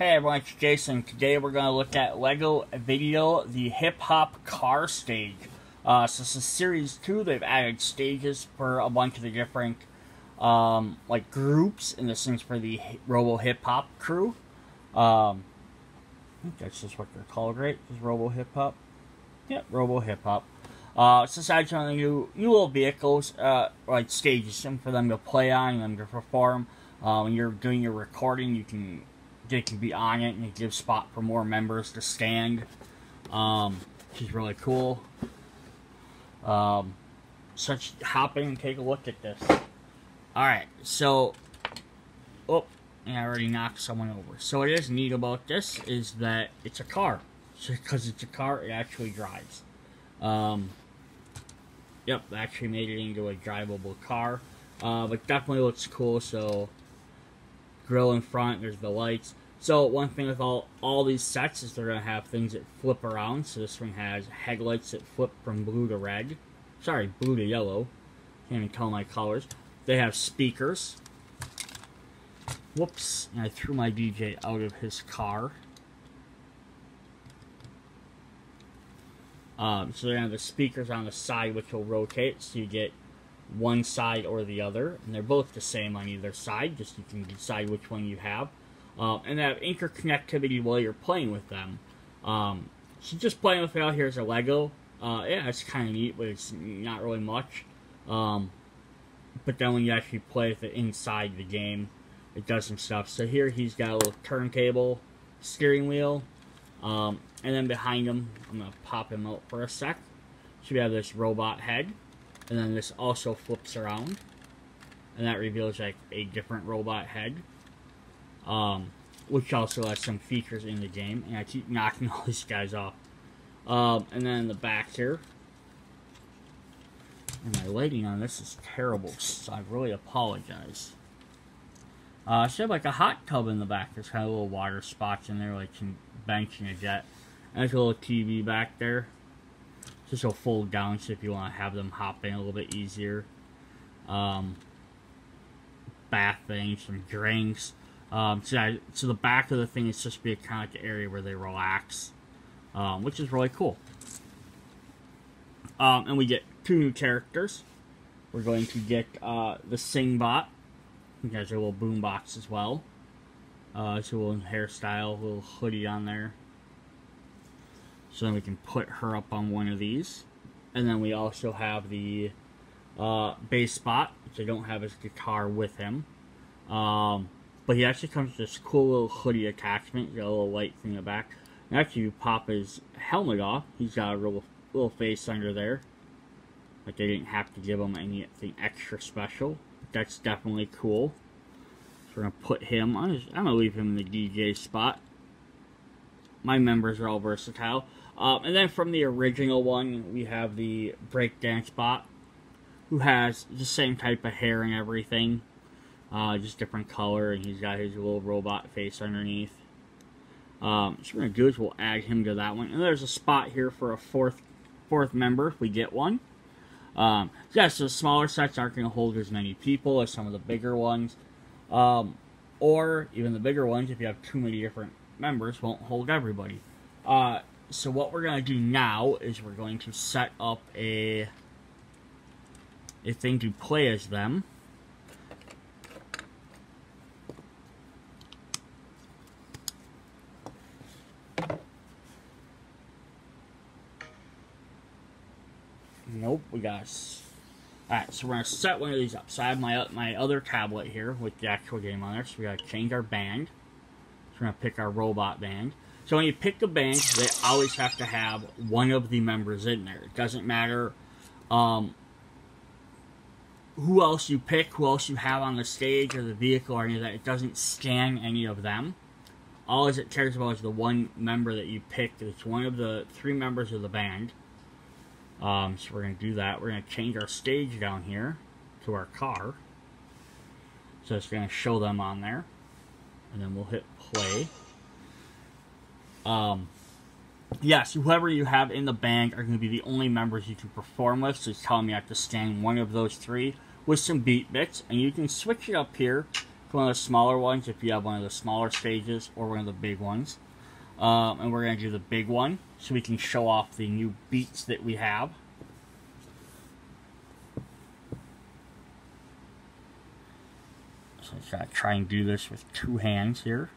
Hey everyone, it's Jason. Today we're going to look at LEGO VIDIYO, the Hip Hop Car Stage. Uh, so this is Series 2. They've added stages for a bunch of the different um, like groups, and this thing's for the Robo Hip Hop crew. Um, I think that's just what they're called, right? Is Robo Hip Hop? Yep, Robo Hip Hop. Uh, decided on new, new little vehicles, uh, like stages, for them to play on and them to perform. Uh, when you're doing your recording, you can they can be on it and it gives spot for more members to stand. Um, which is really cool. Um, such hopping and take a look at this. Alright, so oh and I already knocked someone over. So what is neat about this is that it's a car. Because it's a car, it actually drives. Um, yep, actually made it into a drivable car. Uh, but definitely looks cool, so grill in front, there's the lights. So one thing with all, all these sets is they're to have things that flip around. So this one has headlights that flip from blue to red. Sorry, blue to yellow. Can't even tell my colors. They have speakers. Whoops, and I threw my DJ out of his car. Um, so they have the speakers on the side which will rotate so you get one side or the other. And they're both the same on either side, just you can decide which one you have. Um, and have interconnectivity while you're playing with them. Um, so just playing with it out here as a Lego, uh, yeah, it's kind of neat, but it's not really much. Um, but then when you actually play with it inside the game, it does some stuff. So here he's got a little turntable, steering wheel, um, and then behind him, I'm going to pop him out for a sec. So we have this robot head, and then this also flips around, and that reveals like a different robot head um, which also has some features in the game. And I keep knocking all these guys off. Um, and then the back here. And my lighting on this is terrible, so I really apologize. Uh, so have like a hot tub in the back. There's kind of little water spots in there, like benching a jet. And there's a little TV back there. Just a fold down so if you want to have them hop in a little bit easier. Um, bath things, some drinks. Um, so, yeah, so the back of the thing is to be kind of like area where they relax, um, which is really cool. Um, and we get two new characters. We're going to get uh, the Singbot. He has a little boombox as well. Uh, it's a little hairstyle, a little hoodie on there. So then we can put her up on one of these. And then we also have the uh, Bassbot, which I don't have his guitar with him. Um, but he actually comes with this cool little hoodie attachment. got a little light thing in the back. And actually, you pop his helmet off. He's got a real little face under there. Like they didn't have to give him anything extra special. That's definitely cool. So we're gonna put him on. His, I'm gonna leave him in the DJ spot. My members are all versatile. Um, and then from the original one, we have the breakdance bot, who has the same type of hair and everything uh, just different color, and he's got his little robot face underneath. Um, so we're gonna do is we'll add him to that one, and there's a spot here for a fourth fourth member if we get one. Um, yeah, so smaller sets aren't going to hold as many people as some of the bigger ones, um, or even the bigger ones if you have too many different members won't hold everybody. Uh, so what we're going to do now is we're going to set up a a thing to play as them. We got. Alright, so we're gonna set one of these up. So I have my my other tablet here with the actual game on there. So we gotta change our band. So we're gonna pick our robot band. So when you pick a band, they always have to have one of the members in there. It doesn't matter um, who else you pick, who else you have on the stage or the vehicle or any of that. It doesn't scan any of them. All it cares about is the one member that you picked. It's one of the three members of the band. Um, so we're going to do that. We're going to change our stage down here to our car. So it's going to show them on there. And then we'll hit play. Um, yes, whoever you have in the band are going to be the only members you can perform with. So it's telling me I have to stand one of those three with some beat bits. And you can switch it up here to one of the smaller ones if you have one of the smaller stages or one of the big ones. Um, and we're going to do the big one so we can show off the new beats that we have. So I gotta try and do this with two hands here.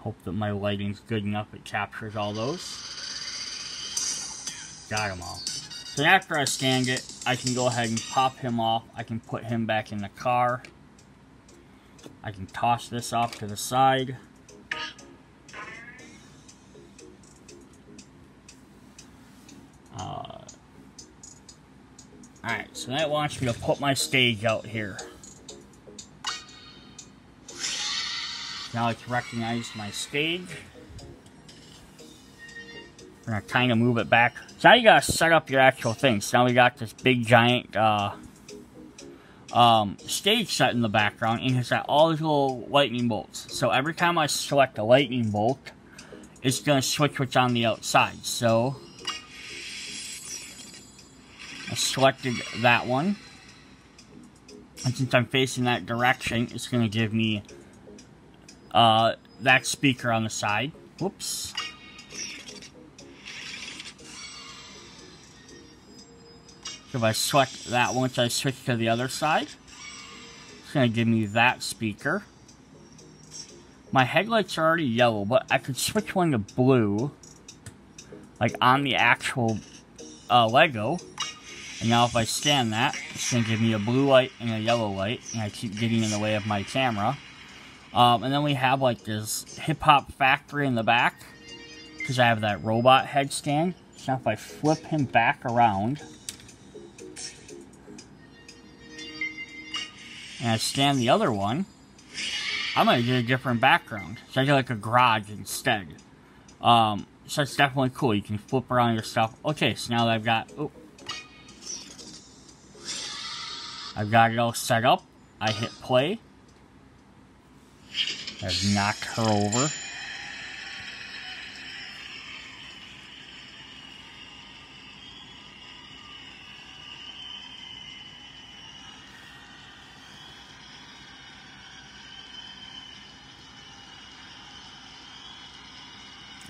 Hope that my lighting's good enough it captures all those. Got them all. So after I scanned it, I can go ahead and pop him off. I can put him back in the car. I can toss this off to the side. Uh, Alright, so that wants me to put my stage out here. Now it's recognized my stage. We're gonna kind of move it back. So now you gotta set up your actual things. So now we got this big giant uh, um, stage set in the background, and it's got all these little lightning bolts. So every time I select a lightning bolt, it's gonna switch what's on the outside. So I selected that one. And since I'm facing that direction, it's going to give me uh, that speaker on the side. Whoops. If I select that once I switch to the other side, it's going to give me that speaker. My headlights are already yellow, but I could switch one to blue, like on the actual uh, Lego. And now if I scan that, it's going to give me a blue light and a yellow light, and I keep getting in the way of my camera. Um, and then we have like this hip hop factory in the back, because I have that robot head stand. So now if I flip him back around, and I scan the other one, I'm to get a different background. So I get like a garage instead. Um, so it's definitely cool. You can flip around your stuff. Okay, so now that I've got... Oh, I've got it all set up. I hit play. I've knocked her over.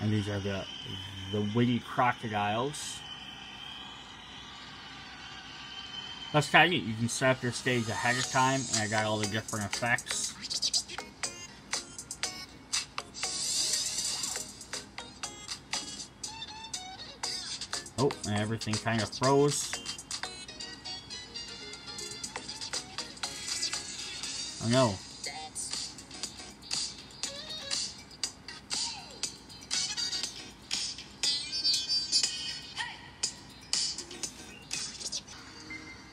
And these are the the witty crocodiles. That's kind of neat. You can set up your stage ahead of time, and I got all the different effects. Oh, and everything kind of froze. Oh no.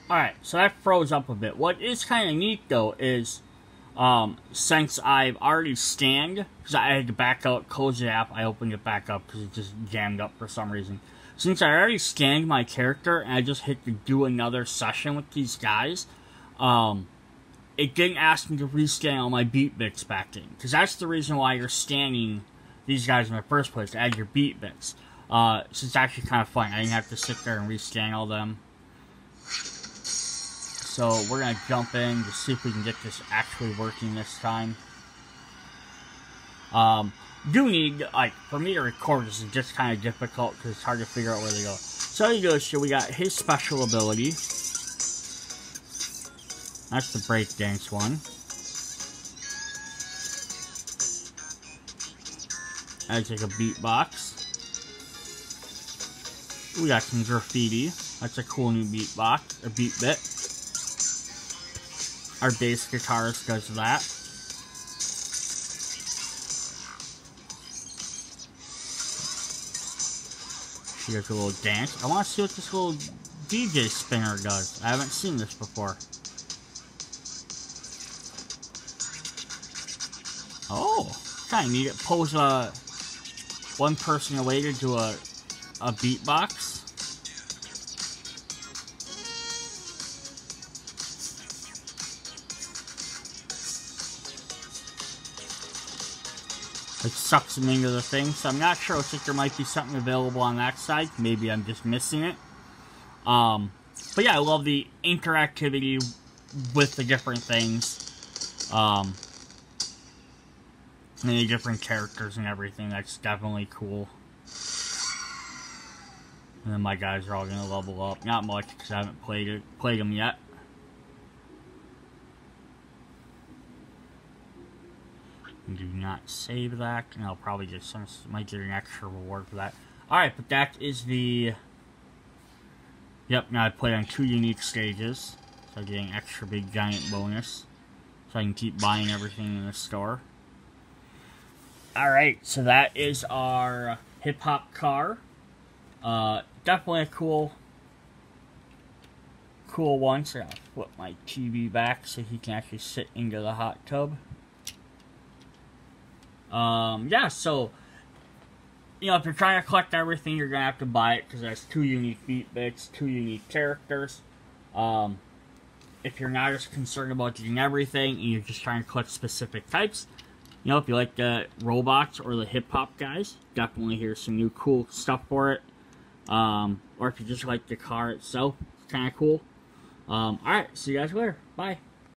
Alright, so that froze up a bit. What is kind of neat, though, is um, since I've already scanned, because I had to back out, the app, I opened it back up because it just jammed up for some reason. Since I already scanned my character and I just hit to do another session with these guys, um, it didn't ask me to rescan all my beat bits back in. Because that's the reason why you're scanning these guys in the first place, to add your beat bits. Uh, so it's actually kind of fun. I didn't have to sit there and rescan all them. So we're going to jump in to see if we can get this actually working this time. Um, do need, like, for me to record this is just kind of difficult because it's hard to figure out where they go. So you go, so we got his special ability. That's the breakdance one. That's like a beatbox. We got some graffiti. That's a cool new beatbox, a beat bit. Our bass guitarist does that. She does a little dance. I want to see what this little DJ spinner does. I haven't seen this before. Oh, kind of neat. It pulls a one person away to do a a beatbox. It sucks them into the thing, so I'm not sure. Looks like there might be something available on that side. Maybe I'm just missing it. Um, but yeah, I love the interactivity with the different things. Um, and the different characters and everything. That's definitely cool. And then my guys are all going to level up. Not much because I haven't played it, played them yet. Do not save that. And I'll probably just might get an extra reward for that. Alright, but that is the... Yep, now I play on two unique stages. So getting extra big giant bonus. So I can keep buying everything in the store. Alright, so that is our hip-hop car. Uh, definitely a cool, cool one. So I'll flip my TV back so he can actually sit into the hot tub. Um, yeah, so, you know, if you're trying to collect everything, you're going to have to buy it because there's two unique beat bits, two unique characters. Um, if you're not as concerned about getting everything and you're just trying to collect specific types, you know, if you like the robots or the hip-hop guys, definitely here's some new cool stuff for it. Um, or if you just like the car itself, it's kind of cool. Um, alright, see you guys later. Bye.